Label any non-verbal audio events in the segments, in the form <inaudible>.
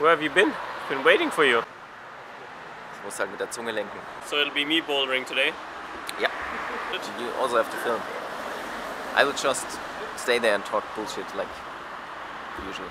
Where have you been? I've Been waiting for you. Ich muss halt mit der Zunge lenken. So it'll be me bouldering today. Ja. You also have to film. I will just stay there and talk bullshit like usual.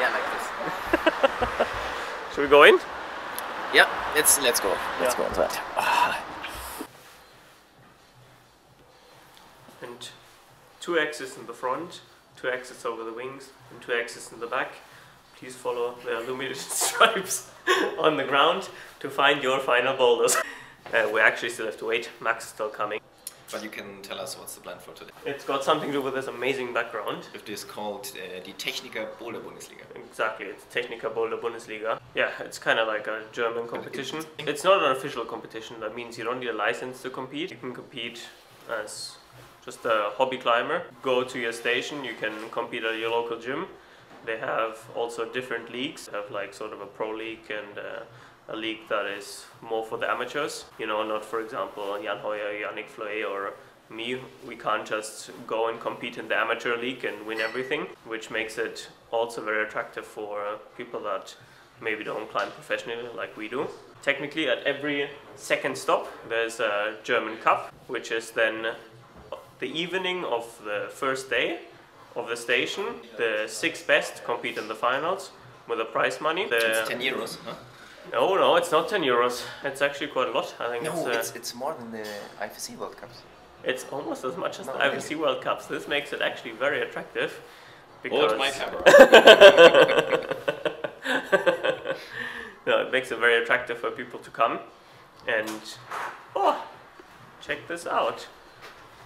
Yeah, like this. <laughs> Should we go in? Yeah, let's let's go. Let's Yeah. go inside. And two axes in the front, two axes over the wings, and two axes in the back. Please follow the illuminated <laughs> stripes on the ground to find your final boulders. <laughs> Uh, we actually still have to wait. Max is still coming. But you can tell us what's the plan for today. It's got something to do with this amazing background. It is called uh, die Techniker Boulder Bundesliga. Exactly, it's Techniker Boulder Bundesliga. Yeah, it's kind of like a German competition. It's not an official competition, that means you don't need a license to compete. You can compete as just a hobby climber. Go to your station, you can compete at your local gym. They have also different leagues, they have like sort of a pro league and uh, a league that is more for the amateurs. You know, not for example Jan Hojer, Yannick Flohé or me, we can't just go and compete in the amateur league and win everything, which makes it also very attractive for people that maybe don't climb professionally like we do. Technically, at every second stop, there's a German Cup, which is then the evening of the first day of the station. The six best compete in the finals with the prize money. The, It's 10 euros, huh? no, no, it's not 10 euros. It's actually quite a lot. I think No, it's, uh, it's, it's more than the IFSC World Cups. it's almost as much as No, the really? IFSC World Cups. This makes it actually very attractive. Hold Because my camera. <laughs> <laughs> no, it makes it very attractive for people to come. And oh, check this out.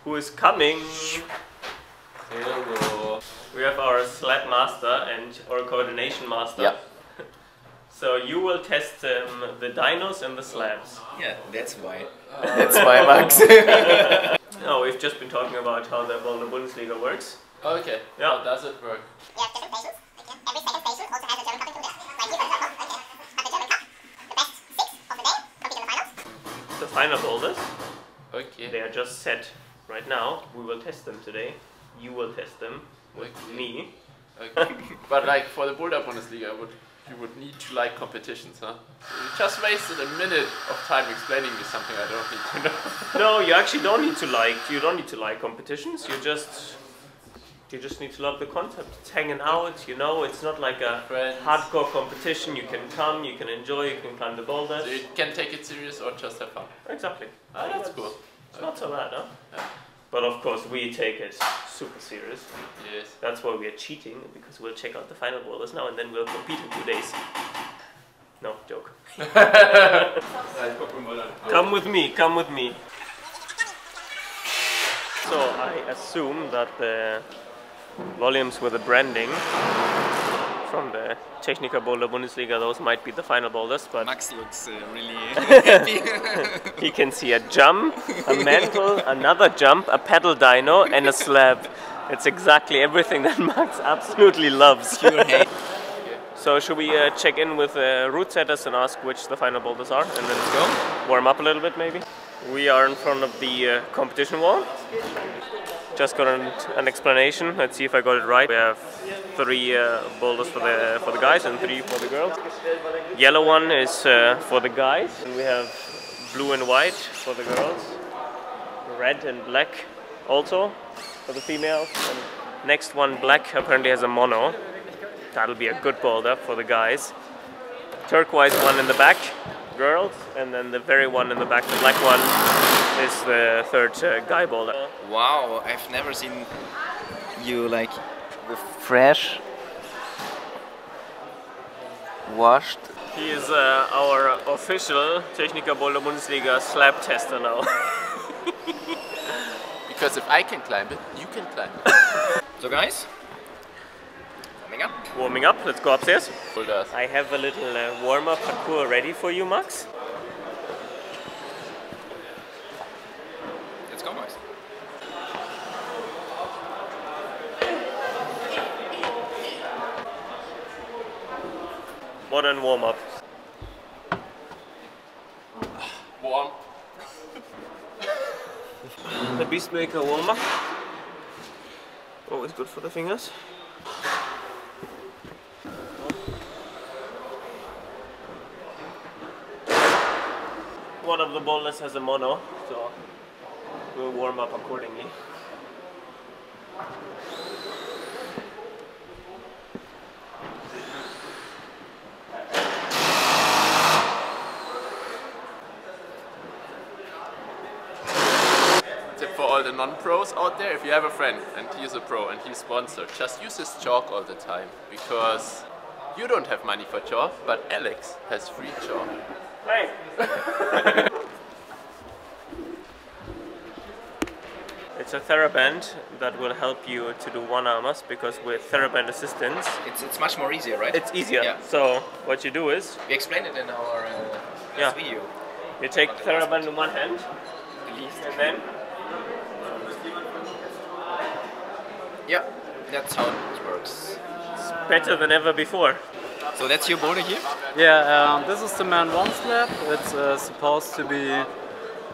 Who is coming? Hello. We have our sled master and our coordination master. Yeah. <laughs> So you will test um, the dinos and the slabs. Yeah, that's why. That's why, Max. <laughs> No, we've just been talking about how the Boulder Bundesliga works. Okay. Yeah. How does it work? We have different stations. Okay. Every second station also has a German Cup included. Like here, for example, okay, have the German Cup. The best six of the day compete in the finals. The final boulders, Okay. they are just set right now. We will test them today. You will test them with Okay. me. okay. <laughs> but like for the Boulder Bundesliga, would you would need to like competitions, huh? You just wasted a minute of time explaining me something I don't need to know. <laughs> No, you actually don't need to like. You don't need to like competitions. You just you just need to love the concept. It's hanging out. You know, it's not like a Friends. hardcore competition. You can come, you can enjoy, you can climb the boulders. So you can take it serious or just have fun. Exactly. Ah, that's cool. It's not so bad, huh? Yeah. But of course, we take it super serious. Yes. That's why we are cheating because we'll check out the final boulders now and then we'll compete in two days. No joke. <laughs> <laughs> Come with me. Come with me. So I assume that the volumes with the branding from the Techniker Boulder Bundesliga, those might be the final boulders, but Max looks uh, really <laughs> happy. <laughs> <laughs> he can see a jump, a mantle, another jump, a pedal dyno, and a slab. It's exactly everything that Max absolutely loves. So should we uh, check in with uh, route setters and ask which the final boulders are, and then go warm up a little bit maybe? We are in front of the uh, competition wall. Just got an, an explanation. Let's see if I got it right. We have three uh, boulders for the for the guys and three for the girls. Yellow one is uh, for the guys, and we have blue and white for the girls. Red and black also for the females. And next one, black, apparently has a mono. That'll be a good boulder for the guys. Turquoise one in the back, girls, and then the very one in the back, the black one, is the third uh, guy boulder. Wow, I've never seen you like with fresh, washed. He is uh, our official Techniker Boulder Bundesliga slab tester now. <laughs> Because if I can climb it, you can climb it. <laughs> So guys, coming up. Warming up, let's go upstairs. Boulders. I have a little uh, warm-up parkour ready for you, Max. Modern warm up. Warm. the Beastmaker warm up. Always good for the fingers. One of the ballers has a mono, so we'll warm up accordingly. Tip for all the non-pros out there, if you have a friend and he's a pro and he's sponsored, just use his chalk all the time because you don't have money for chalk, but Alex has free chalk. Hey! <laughs> it's a TheraBand that will help you to do one armers because with TheraBand assistance It's, it's much more easier, right? it's easier. Yeah. So what you do is we explained it in our uh, Yeah. video. you take TheraBand in one hand and then Yeah, that's how it works. it's better than ever before. So that's your boulder here? Yeah, um, this is the man one slab. It's uh, supposed to be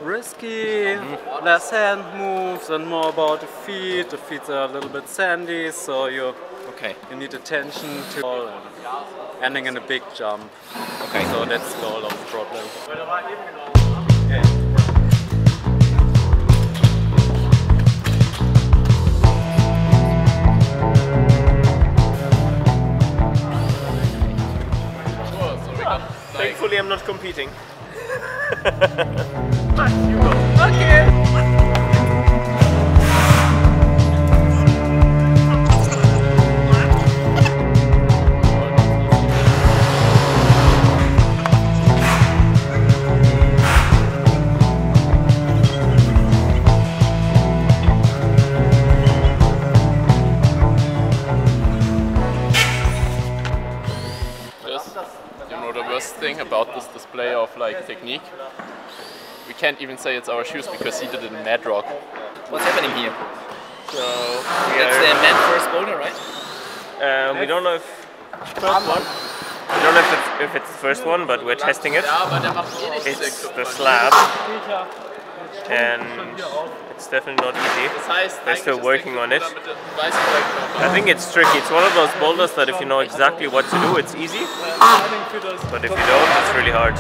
risky, less hand moves and more about the feet. The feet are a little bit sandy, so you Okay. you need attention to all and ending in a big jump. Okay. So that's the all of the problem. Cool, so we got like Thankfully I'm not competing. <laughs> But you go. Okay. You know the worst thing about this display of like technique? We can't even say it's our shoes because he did it in Mad Rock. What's happening here? So we That's the are, man first boulder, right? um, we don't know if first one. We don't know if it's, if it's the first one, but we're testing it. Ja, aber der macht nichts. der It's the slab, and it's definitely not easy. They're still working on it. damit der weiße Fleck I think it's tricky. It's one of those boulders that if you know exactly what to do, it's easy. But if you don't, it's really hard.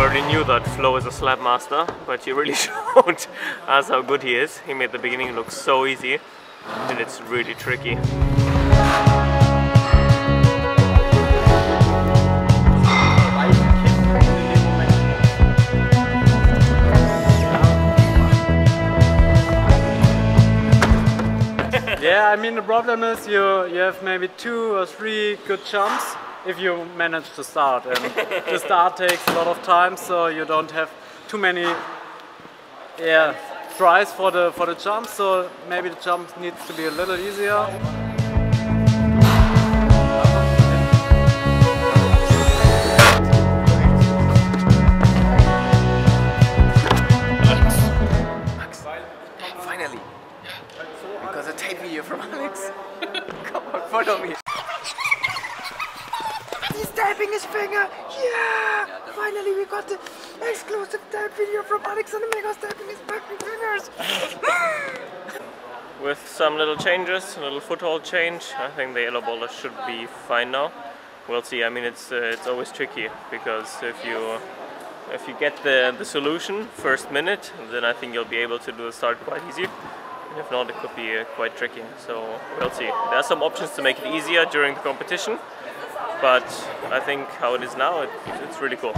Already knew that Flo is a slab master, but he really <laughs> showed us how good he is. He made the beginning look so easy, and it's really tricky. Yeah, I mean the problem is you you have maybe two or three good jumps if you manage to start, and the start takes a lot of time, so you don't have too many yeah tries for the for the jump. So maybe the jump needs to be a little easier. Finally. Got a tape video from Alex. <laughs> Come on, follow me. His finger. Yeah! Finally, we got the exclusive video from Alexander tapping his fucking fingers. <gasps> With some little changes, a little foothold change, I think the yellow boulder should be fine now. We'll see. I mean, it's uh, it's always tricky because if you if you get the the solution first minute, then I think you'll be able to do the start quite easy. And if not, it could be uh, quite tricky. So we'll see. There are some options to make it easier during the competition, but I think how it is now, it, it's really cool.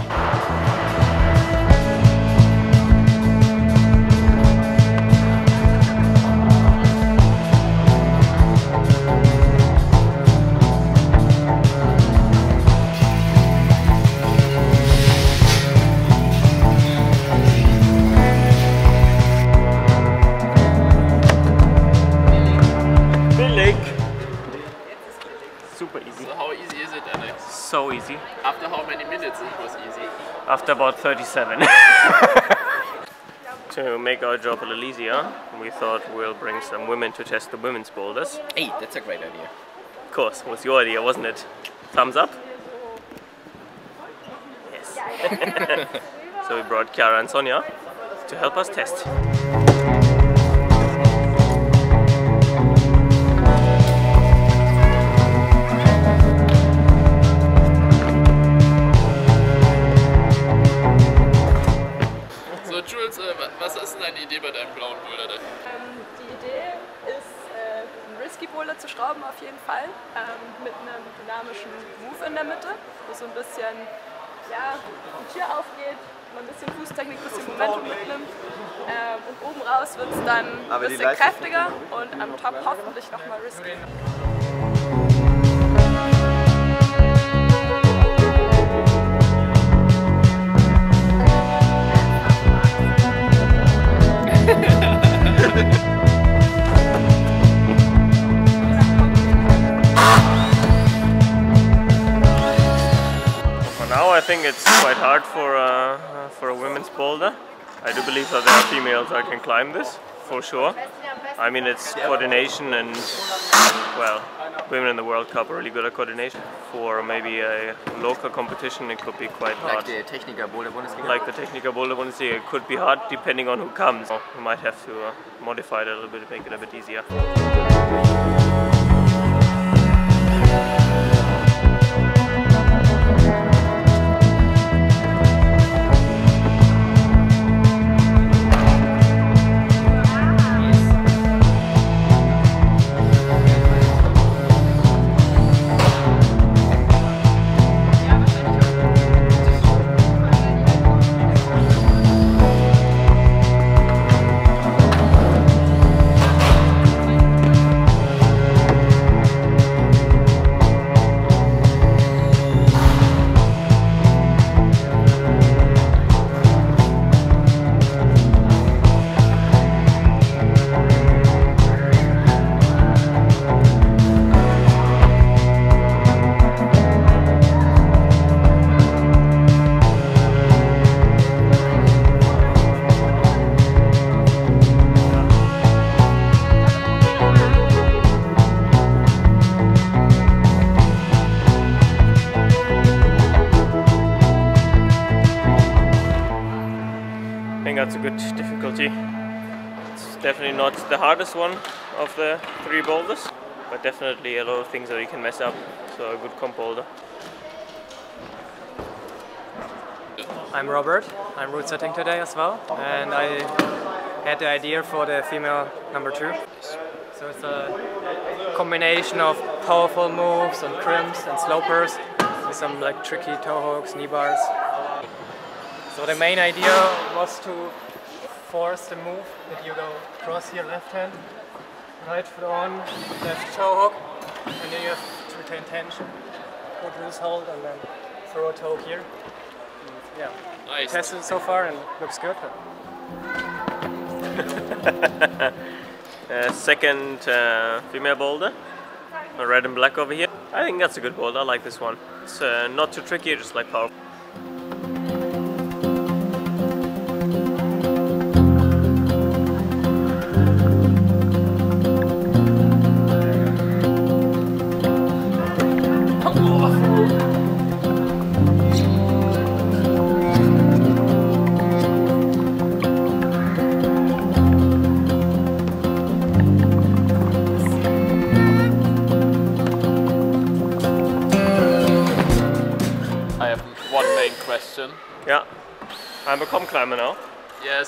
So easy. After how many minutes it was easy? after about 37. <laughs> to make our job a little easier, we thought we'll bring some women to test the women's boulders. Hey, that's a great idea. Of course, it was your idea, wasn't it? Thumbs up? Yes. <laughs> so we brought Chiara and Sonia to help us test. Deine Idee bei deinem blauen Boulder denn? Ähm, die Idee ist, äh, einen Risky Boulder zu schrauben auf jeden Fall, ähm, mit einem dynamischen Move in der Mitte, wo so ein bisschen ja, die Tür aufgeht, man ein bisschen Fußtechnik, ein bisschen Momentum mitnimmt ähm, und oben raus wird es dann ein bisschen kräftiger und am Top hoffentlich nochmal risky. For now, I think it's quite hard for uh, uh, for a women's boulder. I do believe that there are females that can climb this for sure. I mean, it's coordination and well, women in the World Cup are really good at coordination. For maybe a local competition, it could be quite Like hard. the Techniker Boulder Bundesliga. Like the Techniker Boulder Bundesliga, it could be hard depending on who comes. We might have to uh, modify it a little bit to make it a bit easier. Good difficulty. It's definitely not the hardest one of the three boulders, but definitely a lot of things that you can mess up. So a good comp boulder. I'm Robert. I'm route setting today as well, and I had the idea for the female number two. So it's a combination of powerful moves and crimps and slopers, with some like tricky toe hooks, knee bars. So the main idea was to force the move that you go cross here left hand, right foot on, left toe hook, and then you have to retain tension, put loose hold, and then throw a toe here. Yeah. Nice. Tested so far and looks good. <laughs> Uh, second uh, female boulder, red and black over here. I think that's a good boulder. I like this one. It's uh, not too tricky, just like power.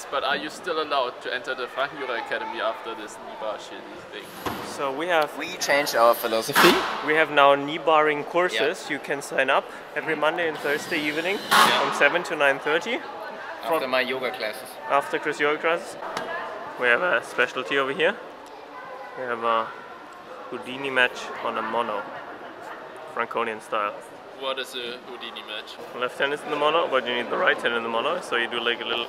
Yes, but are you still allowed to enter the Frankenjura Academy after this Niba shitty thing? So we have We changed our philosophy. we have now knee barring courses. You can sign up every Monday and Thursday evening from 7 to 9:30 After my yoga classes. after Chris yoga classes. We have a specialty over here. We have a Houdini match on a mono, Franconian style. What is a Houdini match? Left hand is in the mono, but you need the right hand in the mono, so you do like a little.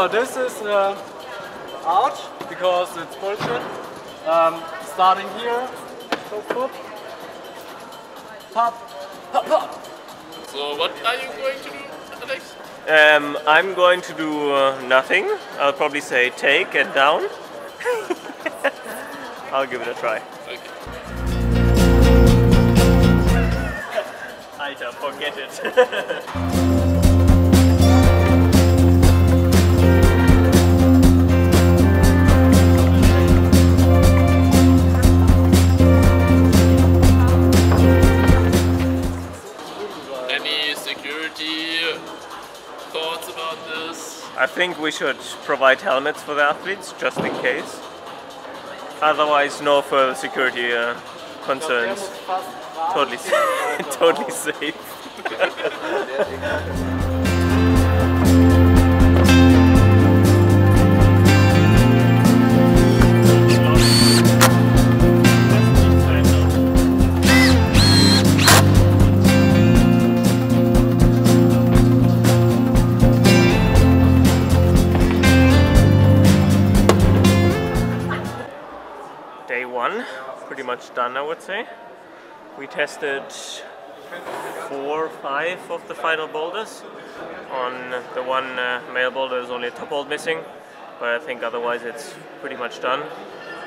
So this is uh, out because it's bullshit. Um, starting here, pop, pop, pop, pop, pop. So what are you going to do, Alex? Um, I'm going to do uh, nothing. I'll probably say take and down. <laughs> I'll give it a try. Okay. <laughs> Alter, forget it. <laughs> I think we should provide helmets for the athletes just in case. Otherwise, no further security uh, concerns. Totally, s- <laughs> totally safe. <laughs> would say. We tested four, or five of the final boulders. On the one uh, male boulder, is only a top bolt missing, but I think otherwise it's pretty much done.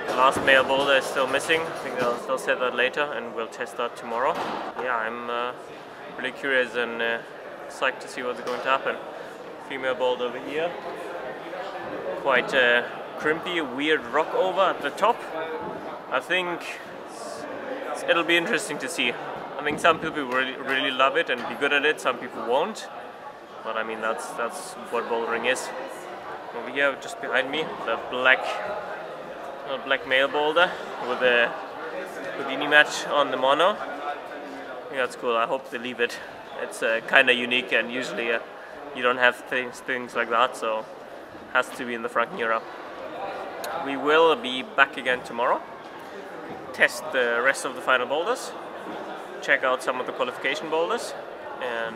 The last male boulder is still missing. I think I'll they'll say that later, and we'll test that tomorrow. Yeah, I'm uh, really curious and uh, psyched to see what's going to happen. Female boulder over here, quite uh, crimpy, weird rock over at the top. I think it'll be interesting to see. I mean, some people really, really love it and be good at it. Some people won't. But I mean, that's that's what bouldering is. Over here, just behind me, the black, uh, black male boulder with the Houdini match on the mono. That's cool. I hope they leave it. It's uh, kind of unique, and usually uh, you don't have things things like that, so has to be in the Frankenjura. We will be back again tomorrow. Test the rest of the final boulders. Check out some of the qualification boulders, and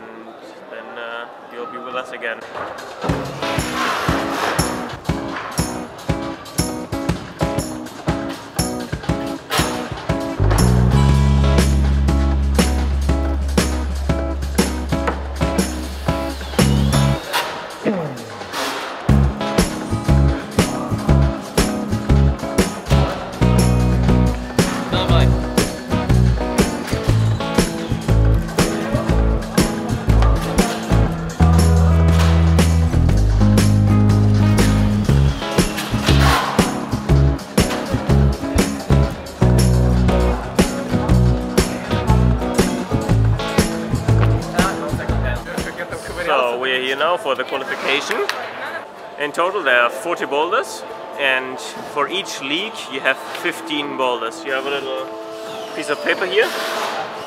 then uh, you'll be with us again. For the qualification. In total there are 40 boulders and for each league you have 15 boulders. You have a little piece of paper here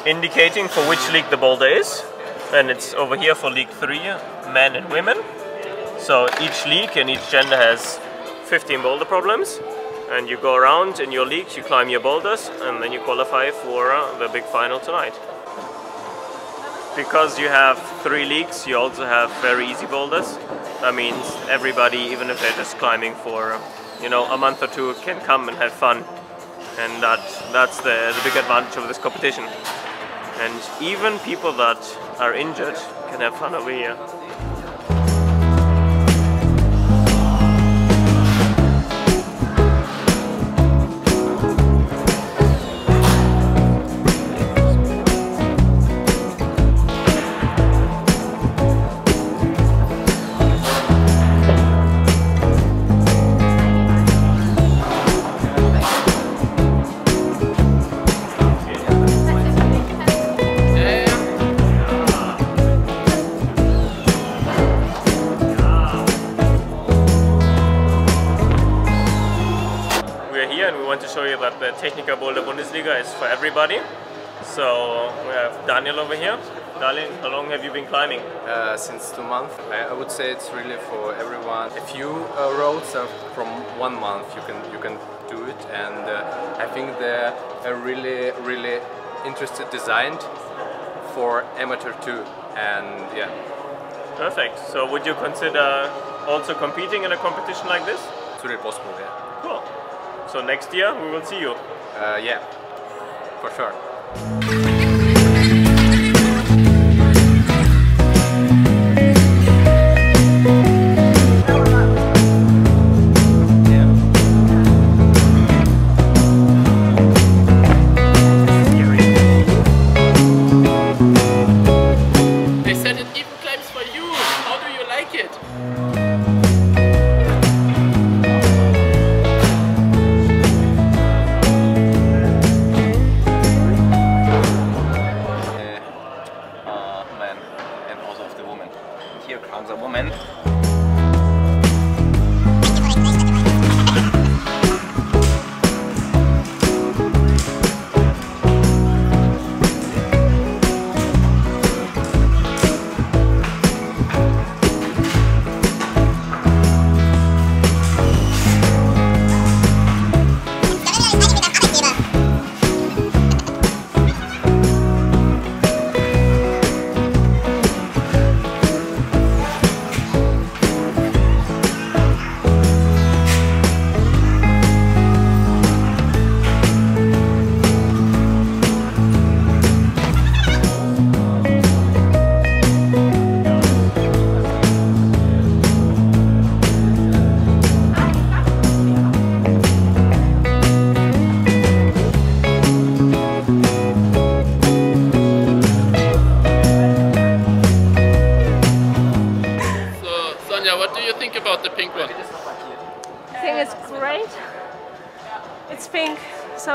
indicating for which league the boulder is and it's over here for league 3 men and women. So each league and each gender has 15 boulder problems and you go around in your leagues, you climb your boulders and then you qualify for the big final tonight because you have three leagues, you also have very easy boulders. That means everybody, even if they're just climbing for you know, a month or two can come and have fun. And that that's the, the big advantage of this competition. And even people that are injured can have fun over here. Show you Techniker Boulder Bundesliga is for everybody. So we have Daniel over here. Daniel, how long have you been climbing? Uh, since two months. I, I would say it's really for everyone. A few uh, roads are from one month you can you can do it, and uh, I think they're a really really interested designed for amateur too. And yeah, Perfect. So would you consider also competing in a competition like this? it's really possible. Yeah, Cool. So next year we will see you. uh, yeah, for sure. Thank you.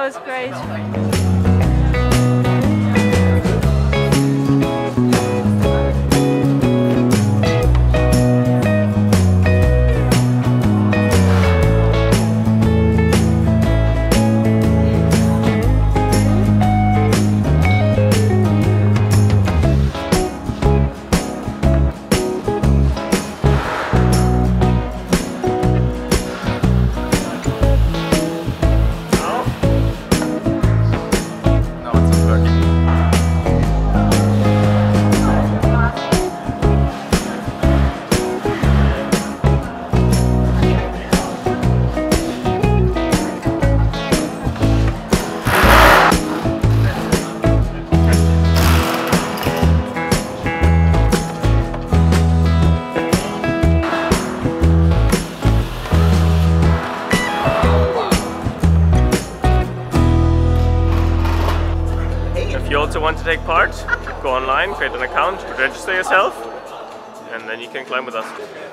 It's great. Online, create an account, register yourself, and then you can climb with us.